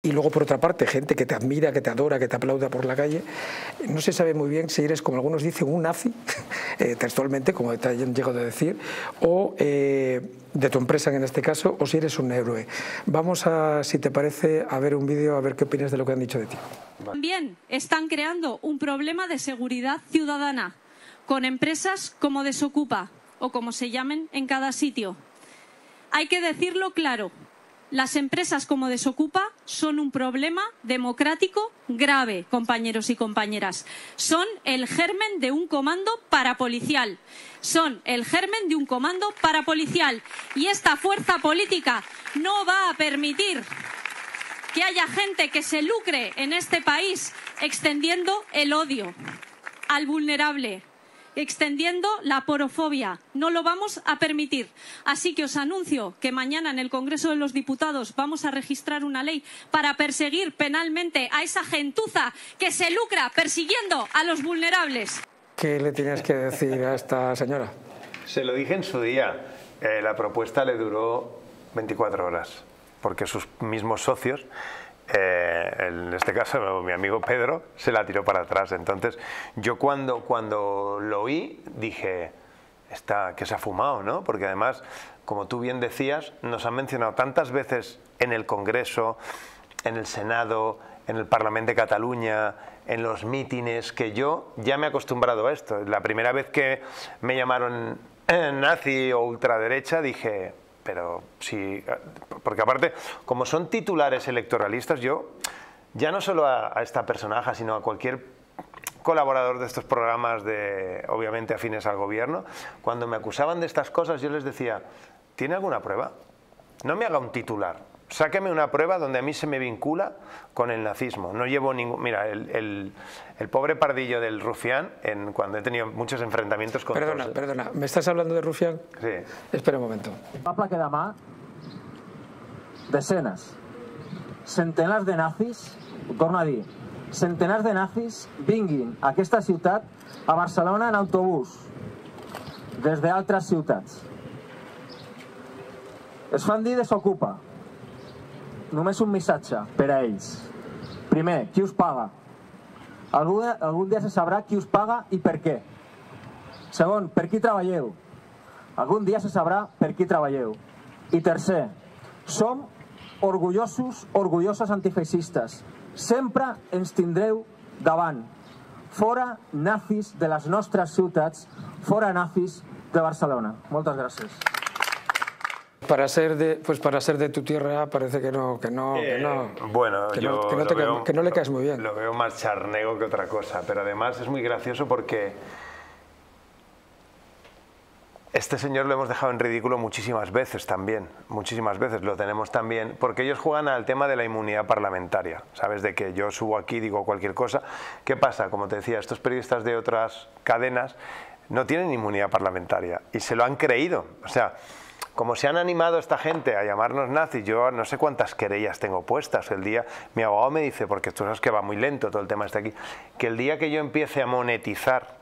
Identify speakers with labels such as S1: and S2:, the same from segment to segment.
S1: y luego por otra parte gente que te admira, que te adora, que te aplauda por la calle, no se sabe muy bien si eres, como algunos dicen, un nazi, eh, textualmente, como te hayan llegado a decir, o eh, de tu empresa en este caso, o si eres un héroe. Vamos a, si te parece, a ver un vídeo, a ver qué opinas de lo que han dicho de ti.
S2: También están creando un problema de seguridad ciudadana con empresas como Desocupa o como se llamen en cada sitio. Hay que decirlo claro, las empresas como Desocupa son un problema democrático grave, compañeros y compañeras. Son el germen de un comando parapolicial. Son el germen de un comando parapolicial. Y esta fuerza política no va a permitir que haya gente que se lucre en este país extendiendo el odio al vulnerable, extendiendo la porofobia. No lo vamos a permitir. Así que os anuncio que mañana en el Congreso de los Diputados vamos a registrar una ley para perseguir penalmente a esa gentuza que se lucra persiguiendo a los vulnerables.
S1: ¿Qué le tienes que decir a esta señora?
S3: Se lo dije en su día. Eh, la propuesta le duró 24 horas, porque sus mismos socios eh, en este caso mi amigo Pedro se la tiró para atrás. Entonces yo cuando, cuando lo oí dije, está, que se ha fumado, ¿no? Porque además, como tú bien decías, nos han mencionado tantas veces en el Congreso, en el Senado, en el Parlamento de Cataluña, en los mítines, que yo ya me he acostumbrado a esto. La primera vez que me llamaron nazi o ultraderecha dije, pero sí, porque aparte, como son titulares electoralistas, yo ya no solo a, esta personaje, sino a cualquier colaborador de estos programas de, obviamente, afines al gobierno, cuando me acusaban de estas cosas, yo les decía, ¿tiene alguna prueba? No me haga un titular, sáqueme una prueba donde a mí se me vincula con el nazismo. No llevo ningún... Mira, el, pobre pardillo del rufián, en, cuando he tenido muchos enfrentamientos con...
S1: Perdona, perdona, ¿me estás hablando de rufián?
S3: Sí.
S1: Espera un momento.
S4: Papa que demà, decenes, centenars de nazis, ho torno a dir, centenars de nazis vinguin a aquesta ciutat, a Barcelona en autobús, des d'altres ciutats. Es fan dir desocupa, només un missatge per a ells. Primer, qui us paga? Algun, algun dia se sabrà qui us paga i per què. Segon, per qui treballeu? Algun dia se sabrà per qui treballeu. I tercer, som orgullosos, orgulloses antifeixistes. Sempre ens tindreu davant. Fora nazis de les nostres ciutats, fora nazis de Barcelona. Moltes gràcies.
S1: Para ser de pues para ser de tu tierra parece que no que no que no
S3: eh, bueno
S1: que
S3: yo
S1: no, que no, te veo, que no le caes muy bien
S3: lo veo más charnego que otra cosa pero además es muy gracioso porque este señor lo hemos dejado en ridículo muchísimas veces también, muchísimas veces lo tenemos también, porque ellos juegan al tema de la inmunidad parlamentaria, ¿sabes? De que yo subo aquí, digo cualquier cosa. ¿Qué pasa? Como te decía, estos periodistas de otras cadenas no tienen inmunidad parlamentaria y se lo han creído. O sea, como se han animado esta gente a llamarnos nazis, yo no sé cuántas querellas tengo puestas. El día, mi abogado me dice, porque tú sabes que va muy lento todo el tema este aquí, que el día que yo empiece a monetizar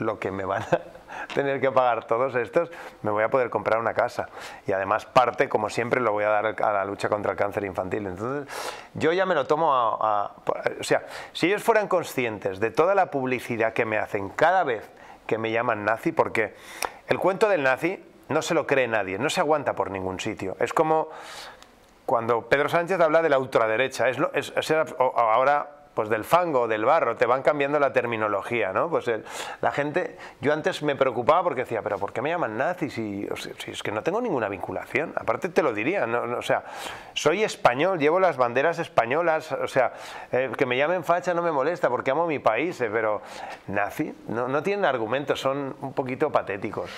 S3: lo que me van a tener que pagar todos estos, me voy a poder comprar una casa. Y además parte, como siempre, lo voy a dar a la lucha contra el cáncer infantil. Entonces, yo ya me lo tomo a, a... O sea, si ellos fueran conscientes de toda la publicidad que me hacen cada vez que me llaman nazi, porque el cuento del nazi no se lo cree nadie, no se aguanta por ningún sitio. Es como cuando Pedro Sánchez habla de la ultraderecha, es, es, ahora pues del fango, del barro, te van cambiando la terminología, ¿no? Pues la gente, yo antes me preocupaba porque decía, pero ¿por qué me llaman nazis? Y si es que no tengo ninguna vinculación, aparte te lo diría, o sea, soy español, llevo las banderas españolas, o sea, eh, que me llamen facha no me molesta porque amo mi país, eh, pero nazi, no, no tienen argumentos, son un poquito patéticos.